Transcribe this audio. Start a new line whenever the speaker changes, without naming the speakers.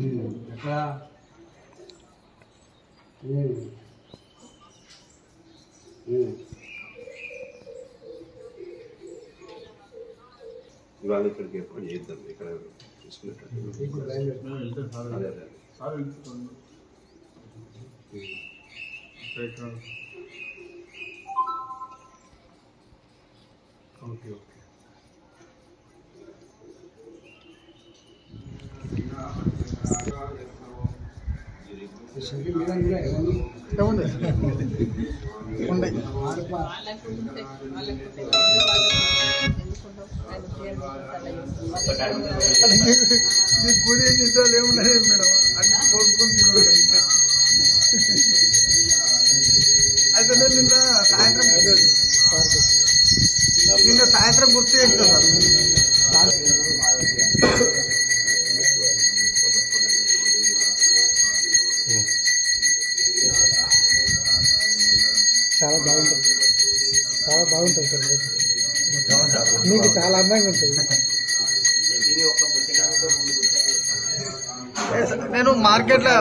ఇక్కడ ఉమ్. ఉమ్.
ఇవాళ ఇక్కడికి ఎప్పుడు చేద్దాం ఇక్కడ తీసుకున్నట్టు
ఇప్పుడు బయలుదేరు.
అదే అదే
ఓకే ఓకే
గుడి ఏం చేసేవాళ్ళు ఏమున్నాయి మేడం అన్ని కోసుకొని అయితే నిన్న సాయంత్రం నిన్న సాయంత్రం గుర్తు చేస్తాను చాలా బాగుంటుంది. చాలా బాగుంటుంది సార్ మీకు చాలా అందంగా ఉంటుంది. నేను మార్కెట్లో